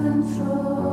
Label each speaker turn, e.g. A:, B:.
A: control.